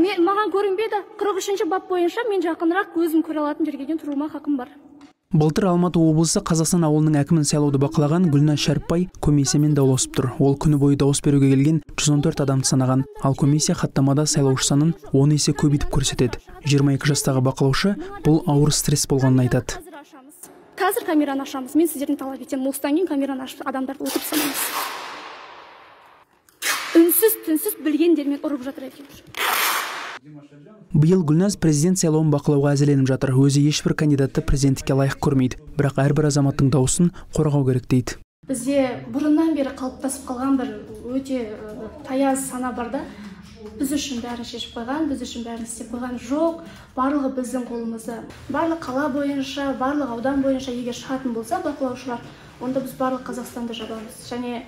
мен маған көрінбеді. қырық үшінші бап бойынша мен жақынырақ өзім көре алатын жерге дейін тұруыма хақым бар. Былтыр алматы облысы қазақстан ауылының әкімін сайлауды бақылаған гүлназ шәріпбай комиссиямен дауласып тұр. Ол күні бойы дауыс беруге келген 114 адамды санаған. Ал комиссия хаттамада сайлаушы санын 10 есе көбейтіп көрсетеді. 22 жастағы бақылаушы бұл ауыр стресс болғанын айтады. Қазір камераны ашамыз. Мен сіздерден талап етемін осыдан кейін камераны ашып адамдарды отырып санаймыз. Үнсіз түнсіз білгендерімен ұрып жатыр әйтеуір биыл гүлназ президент сайлауын бақылауға әзірленіп жатыр. Өзі ешбір кандидатты президенттікке лайық көрмейді. Бірақ әрбір азаматтың дауысын қорғау керек дейді. Бізде бұрыннан бері қалыптасып қалған бір өте таяз сана бар да. Біз үшін бәрін шешіп қойған біз үшін бәрін істеп қойған жоқ. Барлығы біздің қолымызда. Барлық қала бойынша барлық аудан бойынша егер шығатын болса бақылаушылар онда біз барлық қазақстанды жабамыз. Және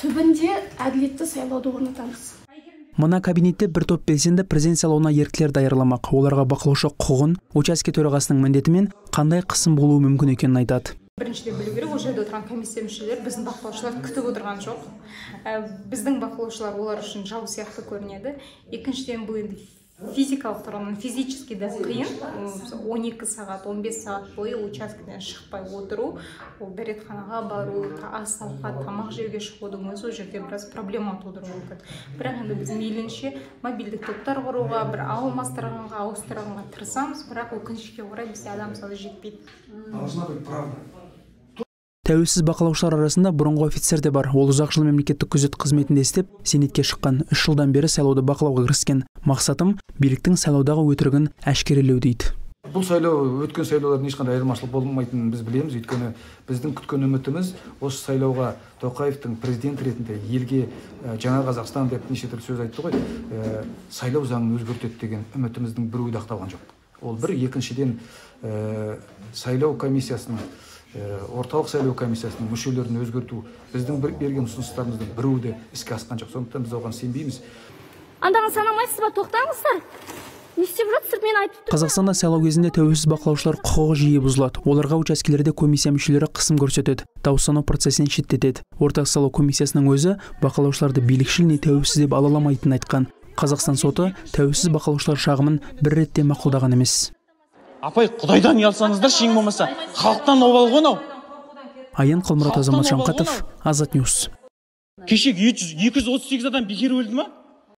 түбінде әділетті сайлауды орнатамыз. Мына кабинетте бір топ белсенді президент сайлауына еріктілер даярламақ оларға бақылаушы құқығын учаске төрағасының міндеті мен қандай қысым болуы мүмкін екенін айтады. Біріншіден білу керек ол жерде отырған комиссия мүшелері біздің бақылаушыларды күтіп отырған жоқ. Ә, біздің бақылаушылар олар үшін жау сияқты көрінеді. Екіншіден бұл енді физикалық тұрғыдан физически да қиын он екі сағат 15 сағат бойы учаскеден шықпай отыру ол дәретханаға бару ас тамақ жеуге шығудың өзі ол жерде біраз проблема тудыруы мүмкін. Бірақ енді біз мейлінше мобильдік топтар құруға бір алмастырғанға ауыстырғанға тырысамыз бірақ өкінішке орай бізде адам саны жетпейді. Должна быть правда. Тәуелсіз бақылаушылар арасында бұрынғы офицер де бар. Ол ұзақ жыл мемлекеттік күзет қызметінде істеп зейнетке шыққан үш жылдан бері сайлауды бақылауға кіріскен. Мақсатым биліктің сайлаудағы өтірігін әшкерелеу дейді. Бұл сайлау өткен сайлаулардан ешқандай айырмашылық болмайтынын біз білеміз. Өйткені біздің күткен үмітіміз осы сайлауға тоқаевтың президент ретінде елге жаңа қазақстан деп неше түрлі сөз айтты ғой. Ә, сайлау заңын өзгертеді деген үмітіміздің бір ойда ақталған жоқ. Ол бір екіншіден ә, сайлау комиссиясының орталық сайлау комиссиясының мүшелерін өзгерту біздің бір берген ұсыныстарымыздың біреуі де іске асқан жоқ. Сондықтан біз оған сенбейміз. Андағын санамайсыз ба? Тоқтаңыздар. Не істеп жатсыздар? Мен айтып тұрмын. Қазақстанда сайлау кезінде тәуелсіз бақылаушылар құқығы жиі бұзылады. Оларға учаскелерде комиссия мүшелері қысым көрсетеді дауыс санау процесінен шеттетеді. Орталық сайлау комиссиясының өзі бақылаушыларды билікшіл не тәуелсіз деп алаламайтынын айтқан. Қазақстан соты тәуелсіз бақылаушылар шағымын бір ретте мақұлдаған емес. Апай құдайдан ұялсаңыздаршы ең болмаса халықтан обал ғой мынау? Аян қалмұрат азамат шамқатов азат ньюс. Кешегі екі жүз отыз сегіз адам бекер өлді ма?